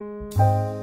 you